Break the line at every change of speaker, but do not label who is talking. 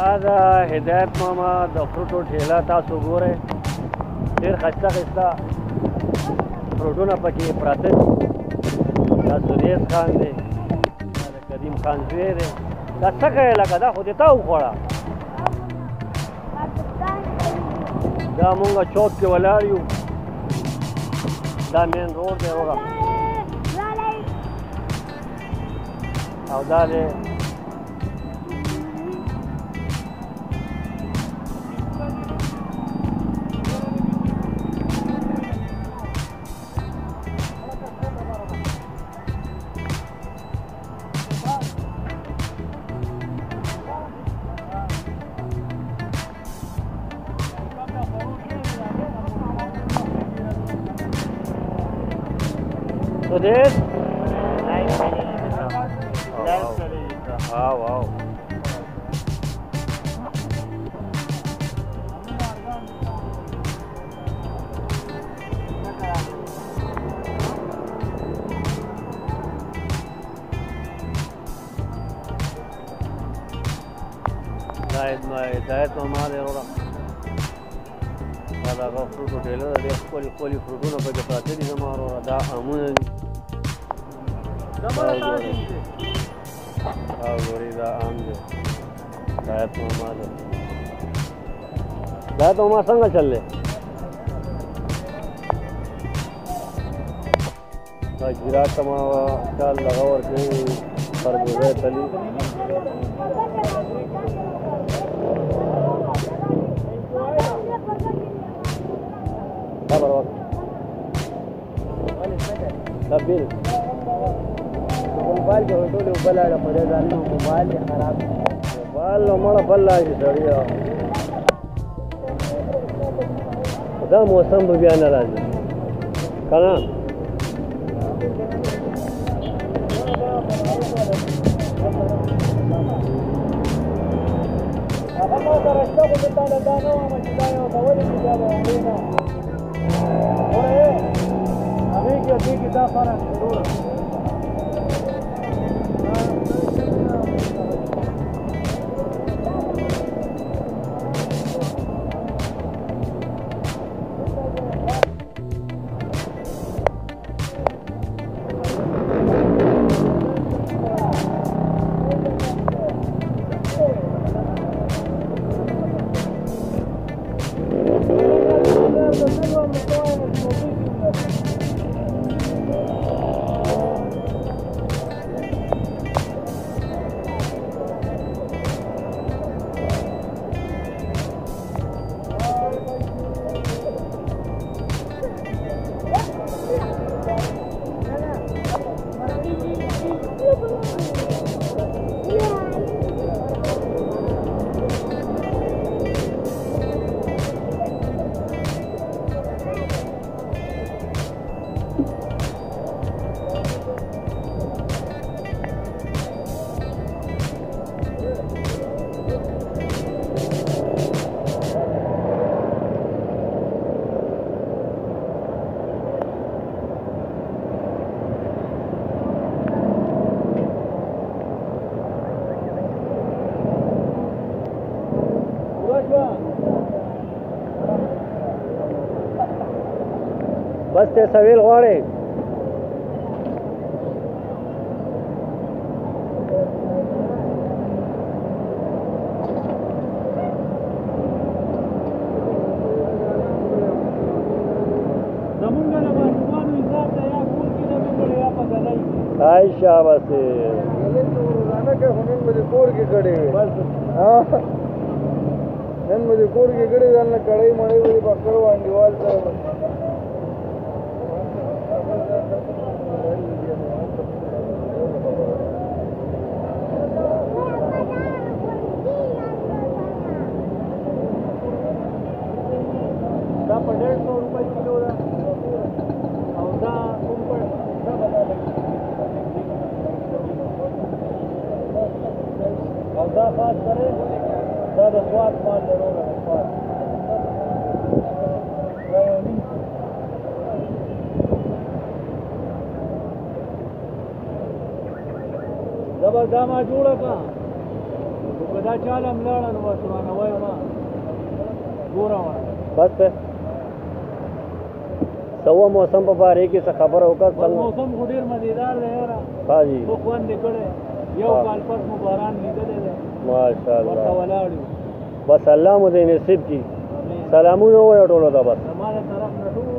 دا هدایت ماما د فروټو ټیله تاسو ګورئ ډېر ښایسته ښایسته فروټونه پکې پراته دي دا سریز خان دی دا د کریم خان زوی دی دا څه کوې لکه دا خو دې تا وخوړه دا مونږ چوک کې ولاړ یو دا مین روډ دی وګوره او دا دی ah Wow, wow. Gayet gayet normal era ora. Cada fruto de lã, depois colhe fruto, não pode fazer, eles amaram da amuna. او ګوري دا عام دی دایت ما ده دایت ما څنګه چللې دا ګیرا کما چل لگا ور کوي پر ګوزه تلی خبر وکړه دا بیل موبایل کې ټول بل اړه خدای ځانه موبایل یې خراب موبایل نو مړ بل اړه سړی دا موسم به بیا نه راځي کنه هغه مو درښتو په تاسو دا نه ومه چې دا یو ډول دی دا نه اوره هغه کې دې کې دا فرق ضروري مستې سویل غواړي ای شاباسه روزانه کې هنن مې کور کې کړې بس ها نن مې کور کې کړې ځان نه کړې مړې وې بکر وانډیوال ته دا خاص کرے دا د سواد مال له روغه سواد زبر دا ما جوړه کا په دا چاله ملاړه نو وسرانه وای ما ګوره بس سوه موسم په باره کې څه خبره وکړه موسم خو ډیر مزیدار دی یاره ها جی خو خوند کړي یو کال پس مو باران لیدلی دی ماشاءالله ورته ولاړ یو بس الله مو دې نصیب کړي سلامونه ووایه ټولو ته بس زما له طرف نه ټول